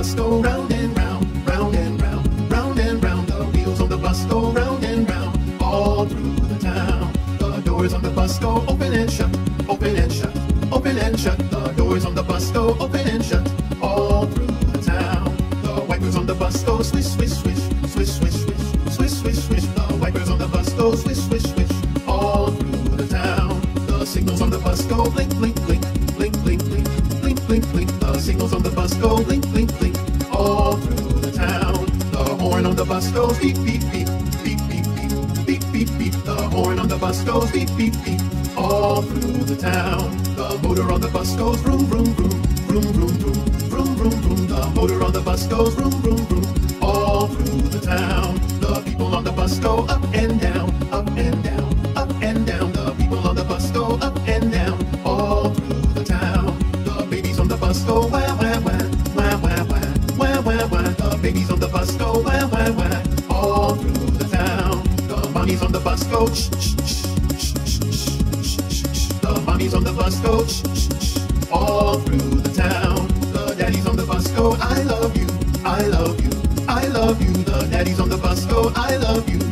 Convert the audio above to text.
bus go round and round, round and round, round and round. The wheels on the bus go round and round, all through the town. The doors on the bus go open and shut, open and shut, open and shut. The doors on the bus go open and shut, all through the town. The wipers on the bus go swish, swish, swish, swish, swish, swish, swish, swish, swish. The wipers on the bus go swish, swish, swish, all through the town. The signals on the bus go blink, blink, blink, bus goes beep, beep, beep, beep, beep, beep, beep, beep, beep. The horn on the bus goes beep, beep, beep, all through the town. The motor on the bus goes vroom, vroom, vroom, vroom, vroom, vroom, vroom, vroom, vroom. The motor on the bus goes vroom, vroom, vroom, all through the town. The people on the bus go up and down, up and down, wah wah wah all through the town. The mummies on the bus go shh. The bunnies on the bus go shh all through the town. The daddies on the bus go I love you, I love you, I love you. The daddies on the bus go I love you.